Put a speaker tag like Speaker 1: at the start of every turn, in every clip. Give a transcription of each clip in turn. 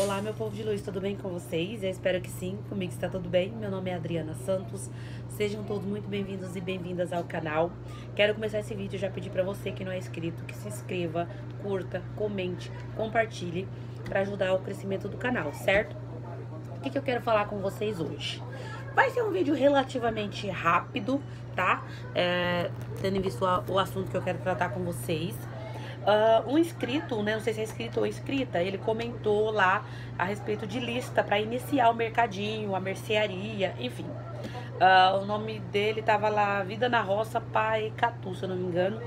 Speaker 1: Olá, meu povo de luz, tudo bem com vocês? Eu espero que sim, comigo está tudo bem. Meu nome é Adriana Santos. Sejam todos muito bem-vindos e bem-vindas ao canal. Quero começar esse vídeo já pedir para você que não é inscrito que se inscreva, curta, comente, compartilhe para ajudar o crescimento do canal, certo? O que, que eu quero falar com vocês hoje? Vai ser um vídeo relativamente rápido, tá? É, tendo em vista o assunto que eu quero tratar com vocês. Uh, um inscrito, né, não sei se é inscrito ou inscrita, ele comentou lá a respeito de lista para iniciar o mercadinho, a mercearia, enfim. Uh, o nome dele tava lá, Vida na Roça, Pai Catu, se eu não me engano.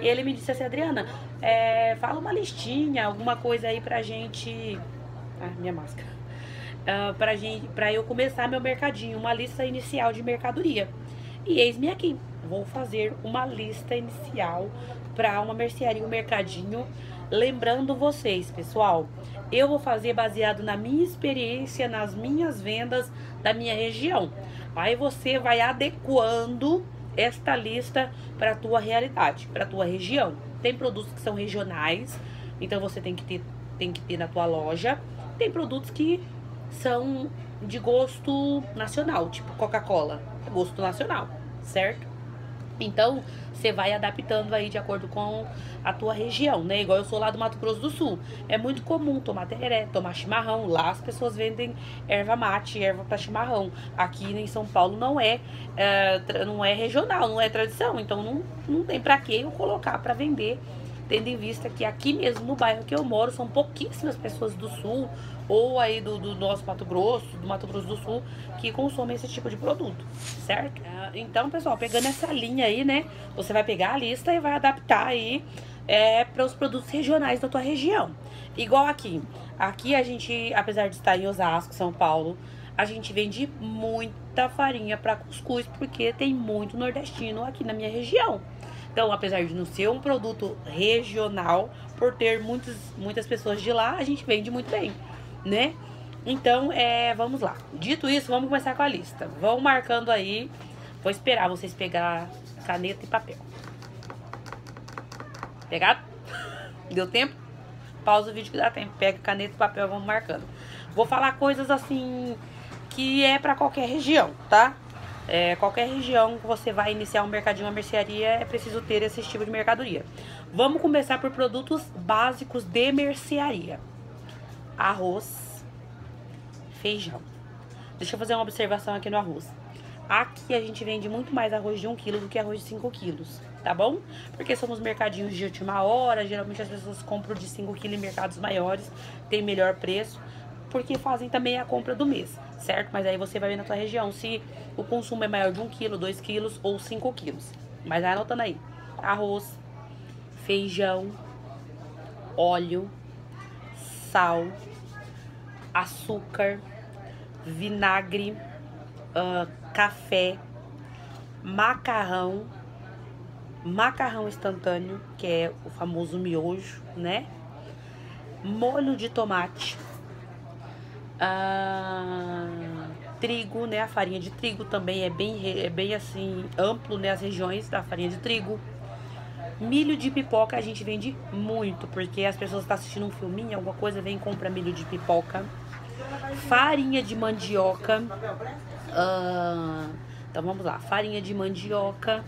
Speaker 1: E ele me disse assim, Adriana, é, fala uma listinha, alguma coisa aí pra gente. Ah, minha máscara. Uh, pra, gente, pra eu começar meu mercadinho, uma lista inicial de mercadoria. E eis-me aqui, vou fazer uma lista inicial para uma mercearia, um mercadinho. Lembrando vocês, pessoal, eu vou fazer baseado na minha experiência, nas minhas vendas da minha região. Aí você vai adequando esta lista para a tua realidade, para a tua região. Tem produtos que são regionais, então você tem que ter, tem que ter na tua loja. Tem produtos que são de gosto nacional, tipo Coca-Cola, gosto nacional, certo? Então, você vai adaptando aí de acordo com a tua região, né? Igual eu sou lá do Mato Grosso do Sul. É muito comum tomar tereré, tomar chimarrão. Lá as pessoas vendem erva mate, erva para chimarrão. Aqui em São Paulo não é, é, não é regional, não é tradição. Então não, não tem para que eu colocar para vender tendo em vista que aqui mesmo no bairro que eu moro são pouquíssimas pessoas do sul ou aí do, do nosso Mato Grosso, do Mato Grosso do Sul, que consomem esse tipo de produto, certo? É, então, pessoal, pegando essa linha aí, né, você vai pegar a lista e vai adaptar aí é, para os produtos regionais da tua região. Igual aqui. Aqui a gente, apesar de estar em Osasco, São Paulo, a gente vende muita farinha para cuscuz, porque tem muito nordestino aqui na minha região. Então, apesar de não ser um produto regional, por ter muitos, muitas pessoas de lá, a gente vende muito bem, né? Então, é, vamos lá. Dito isso, vamos começar com a lista. Vão marcando aí. Vou esperar vocês pegar caneta e papel. Pegado? Deu tempo? Pausa o vídeo que dá tempo. Pega caneta e papel, vamos marcando. Vou falar coisas assim que é para qualquer região, tá? É, qualquer região que você vai iniciar um mercadinho, uma mercearia, é preciso ter esse tipo de mercadoria. Vamos começar por produtos básicos de mercearia. Arroz, feijão. Deixa eu fazer uma observação aqui no arroz. Aqui a gente vende muito mais arroz de 1 kg do que arroz de 5 quilos, tá bom? Porque somos mercadinhos de última hora, geralmente as pessoas compram de 5 kg em mercados maiores, tem melhor preço porque fazem também a compra do mês, certo? Mas aí você vai ver na sua região se o consumo é maior de 1 kg, 2 kg ou 5 quilos. Mas vai anotando aí. Arroz, feijão, óleo, sal, açúcar, vinagre, uh, café, macarrão, macarrão instantâneo, que é o famoso miojo, né? Molho de tomate, ah, trigo, né? A farinha de trigo também é bem, é bem assim amplo, né? As regiões da farinha de trigo. Milho de pipoca a gente vende muito, porque as pessoas estão tá assistindo um filminho, alguma coisa, vem e compra milho de pipoca. Farinha de mandioca. Ah, então vamos lá, farinha de mandioca.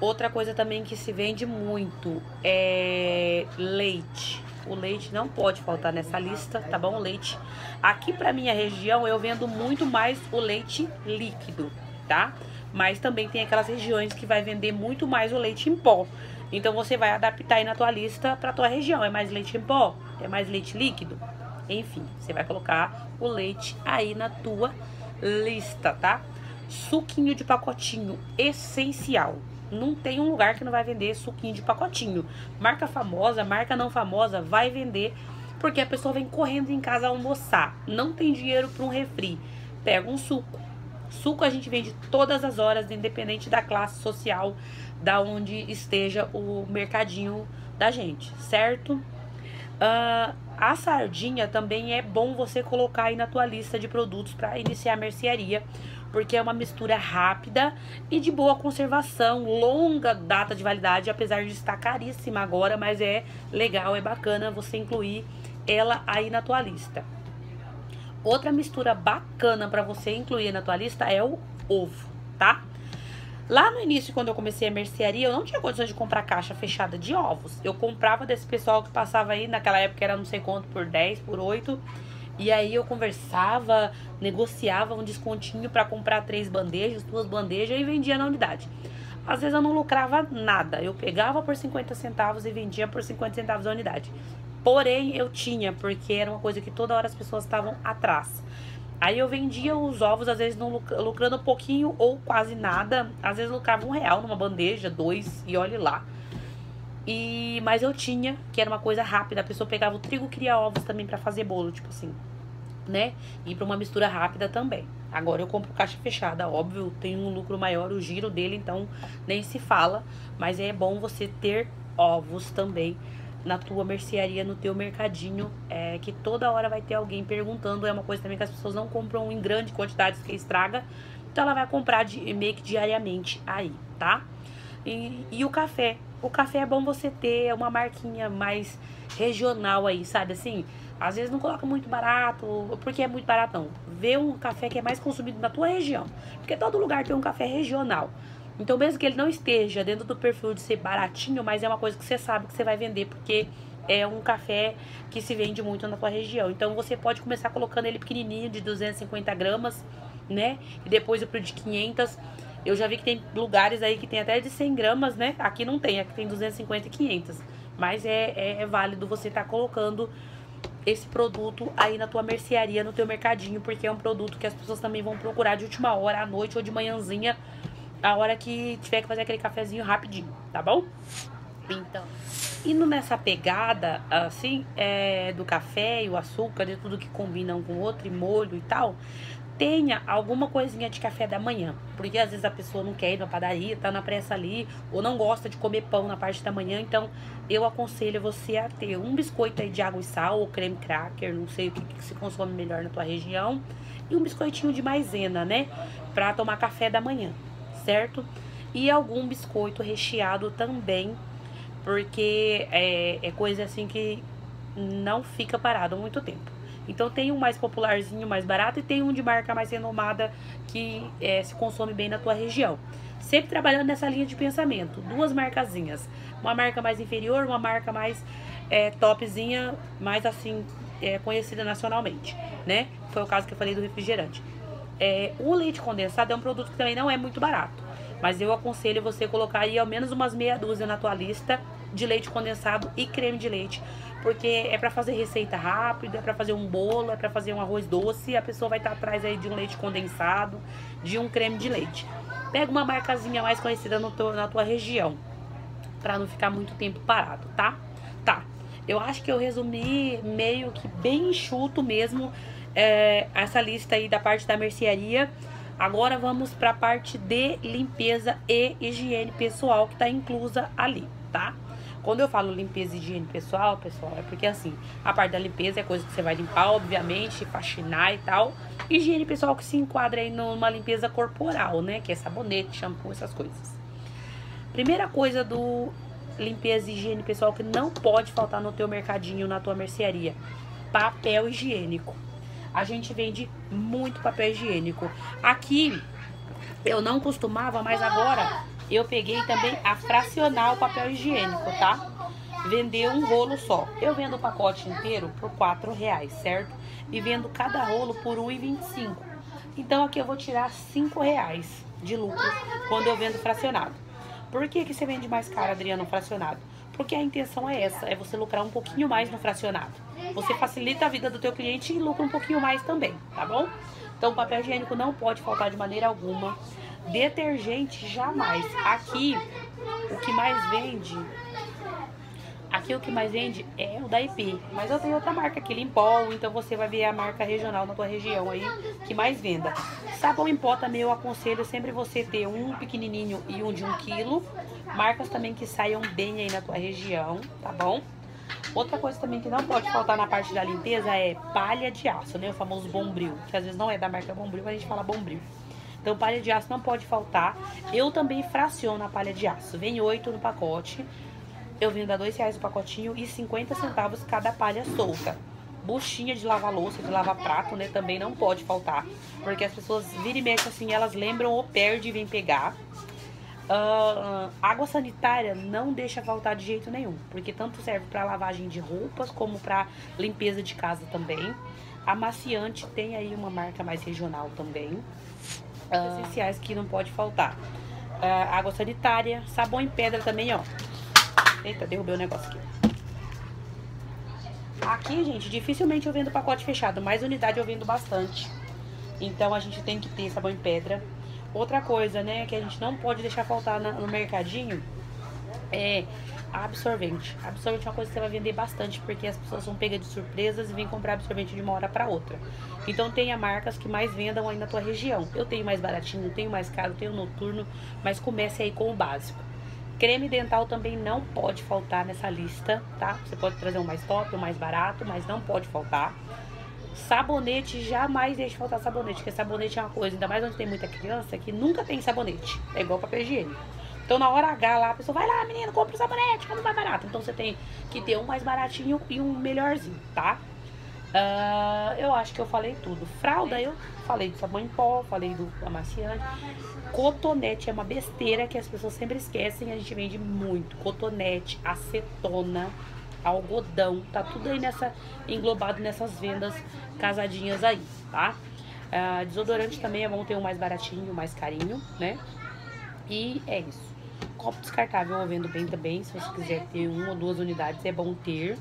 Speaker 1: Outra coisa também que se vende muito é leite. O leite não pode faltar nessa lista, tá bom? Leite. Aqui pra minha região eu vendo muito mais o leite líquido, tá? Mas também tem aquelas regiões que vai vender muito mais o leite em pó. Então você vai adaptar aí na tua lista pra tua região. É mais leite em pó? É mais leite líquido? Enfim, você vai colocar o leite aí na tua lista, tá? Suquinho de pacotinho essencial não tem um lugar que não vai vender suquinho de pacotinho. Marca famosa, marca não famosa, vai vender porque a pessoa vem correndo em casa almoçar. Não tem dinheiro para um refri. Pega um suco. Suco a gente vende todas as horas, independente da classe social, da onde esteja o mercadinho da gente, certo? Uh, a sardinha também é bom você colocar aí na tua lista de produtos para iniciar a mercearia, porque é uma mistura rápida e de boa conservação, longa data de validade, apesar de estar caríssima agora, mas é legal, é bacana você incluir ela aí na tua lista. Outra mistura bacana para você incluir na tua lista é o ovo, tá? Lá no início, quando eu comecei a mercearia, eu não tinha condições de comprar caixa fechada de ovos. Eu comprava desse pessoal que passava aí, naquela época era não sei quanto, por 10, por 8. E aí eu conversava, negociava um descontinho para comprar três bandejas, duas bandejas e vendia na unidade. Às vezes eu não lucrava nada. Eu pegava por 50 centavos e vendia por 50 centavos a unidade. Porém, eu tinha, porque era uma coisa que toda hora as pessoas estavam atrás. Aí eu vendia os ovos, às vezes não lucrando um pouquinho ou quase nada. Às vezes lucrava um real numa bandeja, dois, e olhe lá. E, mas eu tinha, que era uma coisa rápida. A pessoa pegava o trigo, cria ovos também para fazer bolo, tipo assim, né? E para uma mistura rápida também. Agora eu compro caixa fechada, óbvio, tem um lucro maior, o giro dele, então nem se fala. Mas é bom você ter ovos também na tua mercearia, no teu mercadinho, é, que toda hora vai ter alguém perguntando. É uma coisa também que as pessoas não compram em grande quantidade que estraga. Então ela vai comprar de, meio que diariamente aí, tá? E, e o café. O café é bom você ter uma marquinha mais regional aí, sabe assim? Às vezes não coloca muito barato, porque é muito barato não. Vê um café que é mais consumido na tua região. Porque todo lugar tem um café regional. Então, mesmo que ele não esteja dentro do perfil de ser baratinho, mas é uma coisa que você sabe que você vai vender, porque é um café que se vende muito na tua região. Então, você pode começar colocando ele pequenininho, de 250 gramas, né? E depois o pro de 500. Eu já vi que tem lugares aí que tem até de 100 gramas, né? Aqui não tem, aqui tem 250 e 500. Mas é, é, é válido você estar tá colocando esse produto aí na tua mercearia, no teu mercadinho, porque é um produto que as pessoas também vão procurar de última hora, à noite ou de manhãzinha a hora que tiver que fazer aquele cafezinho rapidinho, tá bom? Então, indo nessa pegada, assim, é, do café e o açúcar, de tudo que combina um com o outro, e molho e tal, tenha alguma coisinha de café da manhã. Porque às vezes a pessoa não quer ir na padaria, tá na pressa ali, ou não gosta de comer pão na parte da manhã. Então, eu aconselho você a ter um biscoito aí de água e sal, ou creme cracker, não sei o que, que se consome melhor na tua região. E um biscoitinho de maisena, né? Pra tomar café da manhã certo? E algum biscoito recheado também, porque é, é coisa assim que não fica parado muito tempo. Então tem um mais popularzinho, mais barato, e tem um de marca mais renomada que é, se consome bem na tua região. Sempre trabalhando nessa linha de pensamento. Duas marcazinhas. Uma marca mais inferior, uma marca mais é, topzinha, mais assim, é, conhecida nacionalmente, né? Foi o caso que eu falei do refrigerante. É, o leite condensado é um produto que também não é muito barato. Mas eu aconselho você colocar aí ao menos umas meia dúzia na tua lista de leite condensado e creme de leite. Porque é para fazer receita rápida, é para fazer um bolo, é para fazer um arroz doce. a pessoa vai estar tá atrás aí de um leite condensado, de um creme de leite. Pega uma marcazinha mais conhecida no teu, na tua região. para não ficar muito tempo parado, tá? Tá. Eu acho que eu resumi meio que bem enxuto mesmo é, essa lista aí da parte da mercearia. Agora vamos para a parte de limpeza e higiene pessoal que está inclusa ali, tá? Quando eu falo limpeza e higiene pessoal, pessoal, é porque assim, a parte da limpeza é coisa que você vai limpar, obviamente, faxinar e tal. Higiene pessoal que se enquadra aí numa limpeza corporal, né? Que é sabonete, shampoo, essas coisas. Primeira coisa do limpeza e higiene pessoal que não pode faltar no teu mercadinho, na tua mercearia. Papel higiênico a gente vende muito papel higiênico. Aqui eu não costumava, mas agora eu peguei também a fracionar o papel higiênico, tá? Vender um rolo só. Eu vendo o pacote inteiro por quatro reais, certo? E vendo cada rolo por R$1,25. Então aqui eu vou tirar cinco reais de lucro quando eu vendo fracionado. Por que, que você vende mais caro, Adriano, fracionado? Porque a intenção é essa, é você lucrar um pouquinho mais no fracionado. Você facilita a vida do teu cliente e lucra um pouquinho mais também, tá bom? Então, papel higiênico não pode faltar de maneira alguma. Detergente, jamais. Aqui, o que mais vende... Aqui o que mais vende é o da IP. Mas eu tenho outra marca aqui, Limpol. Então você vai ver a marca regional na tua região aí que mais venda. Sabão em pó também eu aconselho sempre você ter um pequenininho e um de um quilo. Marcas também que saiam bem aí na tua região, tá bom? Outra coisa também que não pode faltar na parte da limpeza é palha de aço, né? O famoso bombril, que às vezes não é da marca bombril, mas a gente fala bombril. Então, palha de aço não pode faltar. Eu também fraciono a palha de aço. Vem oito no pacote. Eu vendo a dois reais o pacotinho e 50 centavos cada palha solta. buchinha de lavar louça, de lavar prato, né? Também não pode faltar. Porque as pessoas viram e mexem assim, elas lembram ou perdem e vêm pegar. Uh, água sanitária não deixa faltar de jeito nenhum, porque tanto serve para lavagem de roupas como para limpeza de casa também. Amaciante tem aí uma marca mais regional também. Uh, essenciais que não pode faltar. Uh, água sanitária, sabão em pedra também, ó. Eita, derrubei o negócio aqui. Aqui, gente, dificilmente eu vendo pacote fechado, mas unidade eu vendo bastante. Então a gente tem que ter sabão em pedra. Outra coisa, né, que a gente não pode deixar faltar no mercadinho é absorvente. Absorvente é uma coisa que você vai vender bastante, porque as pessoas são pegas de surpresas e vêm comprar absorvente de uma hora para outra. Então tenha marcas que mais vendam aí na tua região. Eu tenho mais baratinho, tenho mais caro, tenho noturno, mas comece aí com o básico. Creme dental também não pode faltar nessa lista, tá? Você pode trazer um mais top, um mais barato, mas não pode faltar. Sabonete, jamais deixe faltar sabonete, porque sabonete é uma coisa, ainda mais onde tem muita criança, que nunca tem sabonete. É igual papel higiênico. Então, na hora H lá, a pessoa vai lá, menino, compra o sabonete, compra mais barato. Então, você tem que ter um mais baratinho e um melhorzinho, tá? Uh, eu acho que eu falei tudo. Fralda, eu falei do sabão em pó, falei do amaciante. Cotonete é uma besteira que as pessoas sempre esquecem. A gente vende muito. Cotonete, acetona, algodão. Tá tudo aí nessa englobado nessas vendas casadinhas aí, tá? Uh, desodorante também é bom ter um mais baratinho, mais carinho, né? E é isso. Copo descartável eu vendo bem também. Se você quiser ter uma ou duas unidades, é bom ter.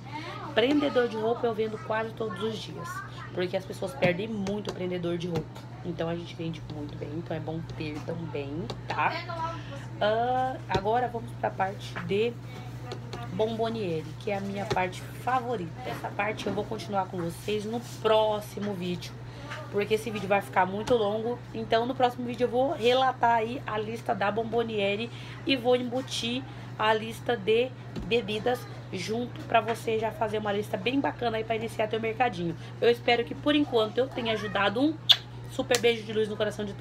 Speaker 1: Prendedor de roupa eu vendo quase todos os dias. Porque as pessoas perdem muito o prendedor de roupa. Então a gente vende muito bem. Então é bom ter também, tá? Uh, agora vamos pra parte de bomboniere, que é a minha parte favorita. Essa parte eu vou continuar com vocês no próximo vídeo porque esse vídeo vai ficar muito longo. Então no próximo vídeo eu vou relatar aí a lista da Bomboniere e vou embutir a lista de bebidas junto para você já fazer uma lista bem bacana aí para iniciar teu mercadinho. Eu espero que por enquanto eu tenha ajudado um super beijo de luz no coração de todos.